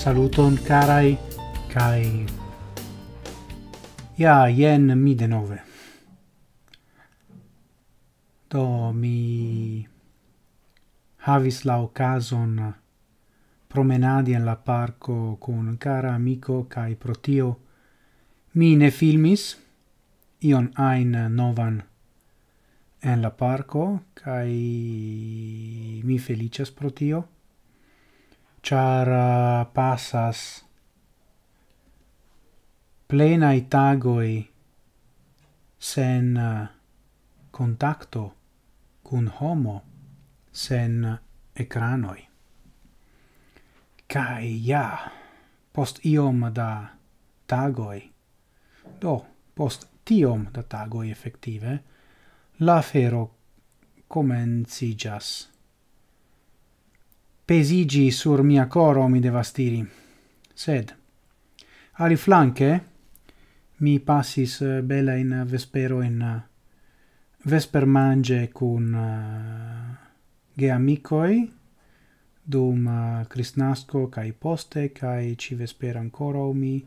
Saluton carai kai Ja jen mi denove. Do mi havis la okazon promenadi en la parco con cara amico kai protio mi ne filmis ion ein novan en la parco kai mi felicias pro tio. Char uh, passas plena tagoi sen uh, contacto cun homo sen uh, ecranoi. Kai ja post iom da tagoi do post tiom da tagoi effettive la fero comencigas. Pesigi sur mia coro mi devastiri. sed ali flanque mi passis eh, bella in vespero in eh, vesper mange cun eh, uh, ge amicoi dum uh, Cristnasco kai poste kai ci vesper ancora mi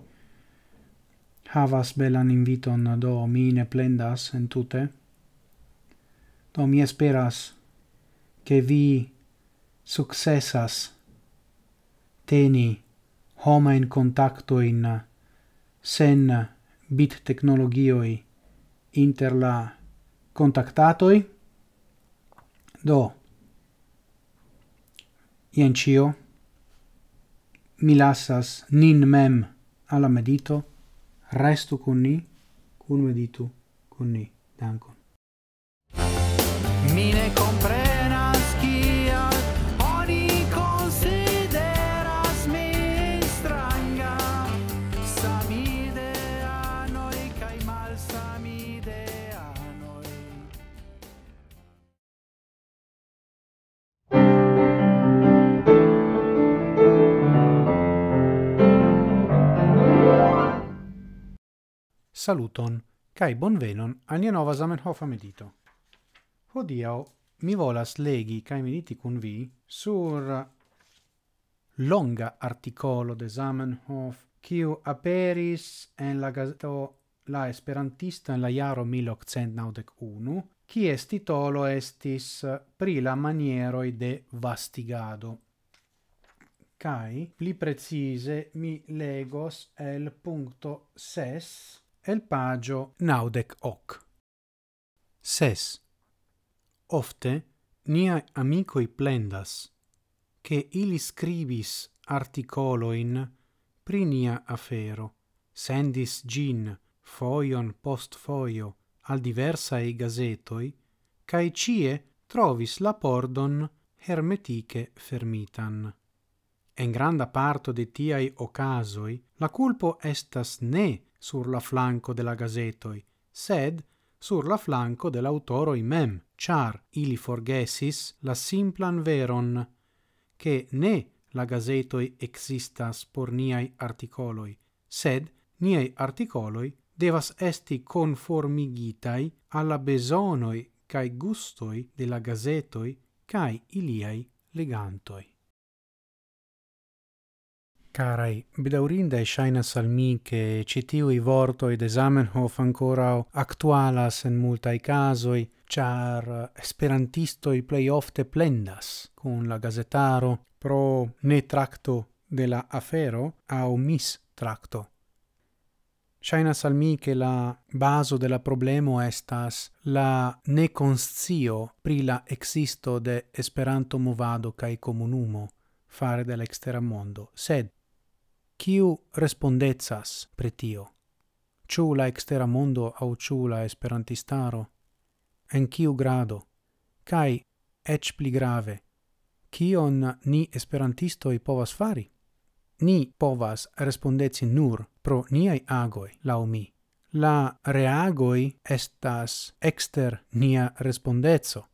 havas belan inviton do mi ne plendas entute Do mi esperas che vi successas teni homa in contacto in sen bit technologioi inter la contactatoi. Do ien cio mi lasas nin mem alla medito. Restu con ni. Cun meditu con ni. Danko Saluton, kai bonvenon al nia nova Zamenhof medito. Hodiau mi volas legi kai mediti kun vi sur longa articolo de Zamenhof kiu aperis en la gazeto La Esperantista en la jaro 1891, kies titolo estis pri la maniero de vastigado. Kai pli precise mi legos el punto ses el pagio naudec hoc. Ses ofte niai amicoi plendas, che ili scribis articoloin pri nia afero, sendis gin foion post foio al diversae gazetoi, cae cie trovis la pordon hermetiche fermitan. En granda parto de tiai ocasoi, la culpo estas ne sur la flanco de la gazetoi, sed sur la flanco de l'autoroi mem, char ili forgesis la simplan veron, che ne la gazetoi existas por niai articoloi, sed niai articoloi devas esti conformigitai alla besonoi cae gustoi de la gazetoi cae iliai legantoi. Carai, bedaurinde shainas al mi che citiu i vorto ed Zamenhof ancora actualas en multai casoi, char esperantisto i play ofte plendas con la gazetaro pro ne tracto de la afero au mis tracto. Shainas al mi che la baso de la problemo estas la ne conscio pri la existo de Esperanto movado cae comunumo fare de l'extera mondo, sed Kiu respondecas pre tio? Ciu la extera mondo au ciu la esperantistaro? En kiu grado? Kai, ec pli grave, kion ni esperantistoi povas fari? Ni povas respondeci nur pro niai agoi, lau mi. La reagoi estas exter nia respondezzo.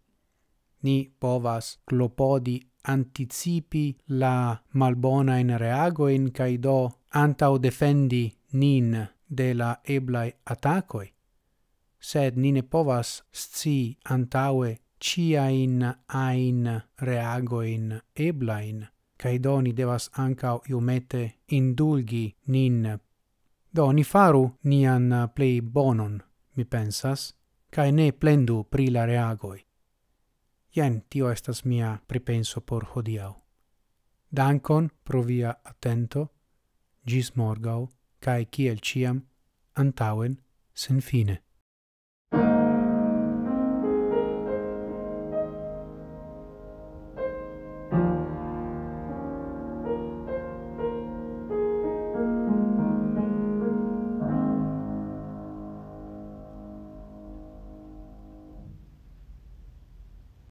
Ni povas clopodi anticipi la malbona in reago in caido antau defendi nin de la eblai atacoi. Sed ni ne povas sci antaue cia in ain reago in eblain kai doni devas ancau iumete indulgi nin. Doni faru nian plei bonon mi pensas kai ne plendu pri la reagoi. Jen tio estas mia pripenso por hodiau. Dankon pro via attento, gis morgau, cae ciel ciam, antauen, sen fine.